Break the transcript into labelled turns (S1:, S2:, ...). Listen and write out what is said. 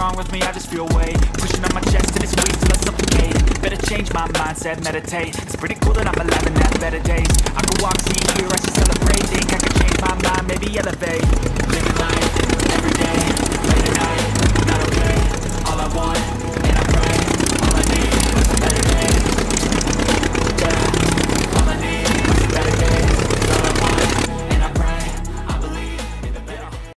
S1: wrong with me? I just feel weight. Pushing on my chest and it's weak till I suffocate. Better change my mindset, meditate. It's pretty cool that I'm alive and have better days. I could walk, see, hear, I should celebrate. Think I could change my mind, maybe elevate. Living life, everyday